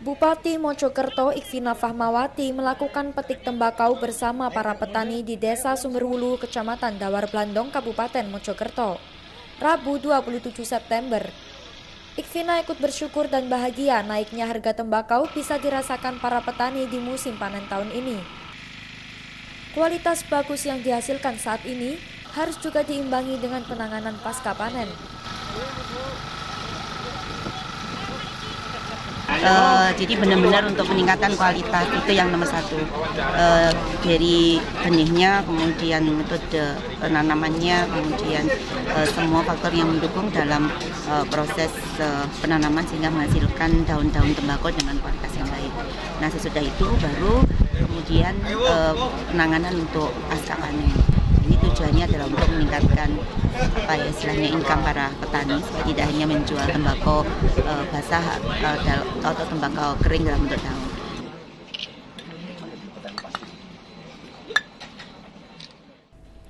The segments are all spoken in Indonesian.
Bupati Mojokerto Ikvina Fahmawati melakukan petik tembakau bersama para petani di Desa Sumberwulu, Kecamatan Dawar Blandong, Kabupaten Mojokerto. Rabu 27 September. Ikvina ikut bersyukur dan bahagia naiknya harga tembakau bisa dirasakan para petani di musim panen tahun ini. Kualitas bagus yang dihasilkan saat ini harus juga diimbangi dengan penanganan pasca panen. Uh, jadi benar-benar untuk meningkatkan kualitas itu yang nomor satu uh, dari benihnya, kemudian metode penanamannya, kemudian uh, semua faktor yang mendukung dalam uh, proses uh, penanaman sehingga menghasilkan daun-daun tembakau dengan kualitas yang baik. Nah sesudah itu baru kemudian uh, penanganan untuk ini tujuannya adalah untuk meningkatkan apa ya istilahnya income para petani tidak hanya menjual tembakau e, basah e, atau tembakau kering dalam bentuk daun.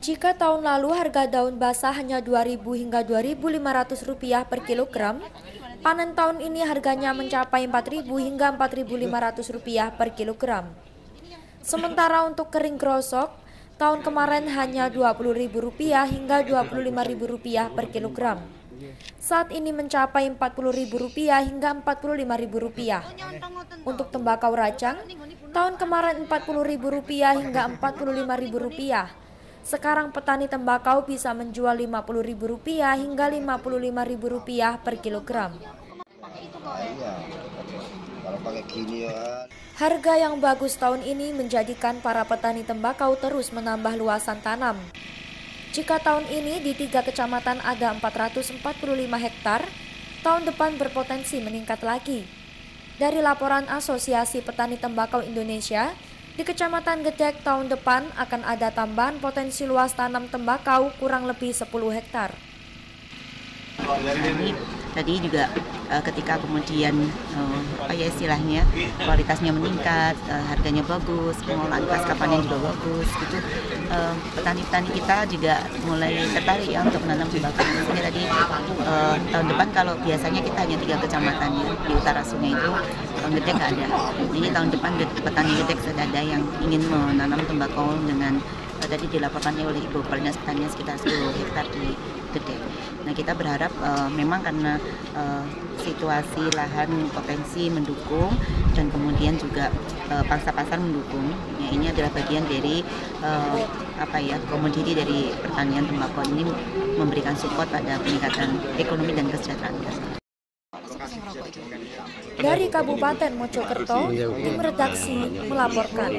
Jika tahun lalu harga daun basah hanya 2.000 hingga 2.500 rupiah per kilogram, panen tahun ini harganya mencapai 4.000 hingga 4.500 rupiah per kilogram. Sementara untuk kering grosok, Tahun kemarin hanya Rp20.000 hingga Rp25.000 per kilogram. Saat ini mencapai Rp40.000 hingga Rp45.000. Untuk tembakau racang, tahun kemarin Rp40.000 hingga Rp45.000. Sekarang petani tembakau bisa menjual Rp50.000 hingga Rp55.000 per kilogram. Kalau pakai gini ya. Harga yang bagus tahun ini menjadikan para petani tembakau terus menambah luasan tanam. Jika tahun ini di tiga kecamatan ada 445 hektar, tahun depan berpotensi meningkat lagi. Dari laporan Asosiasi Petani Tembakau Indonesia, di Kecamatan Gedek tahun depan akan ada tambahan potensi luas tanam tembakau kurang lebih 10 hektar. Tadi juga uh, ketika kemudian uh, apa ya istilahnya kualitasnya meningkat, uh, harganya bagus, pengolahan pasca panen juga bagus, gitu. petani-petani kita juga mulai tertarik ya untuk menanam tembakau. Sehingga tadi uh, tahun depan kalau biasanya kita hanya tiga kecamatan ya di utara sungai itu tahun ada. Jadi tahun depan petani gede sudah ada yang ingin menanam tembakau dengan tadi dilaporkannya oleh Ibu Kepala Pertanian sekitar 10 hektar di Gede. Nah kita berharap uh, memang karena uh, situasi lahan potensi mendukung dan kemudian juga uh, pangsa pasar mendukung. Ya, ini adalah bagian dari uh, apa ya komoditi dari pertanian tembakau ini memberikan support pada peningkatan ekonomi dan kesejahteraan Dari Kabupaten Mojokerto, tim redaksi melaporkan.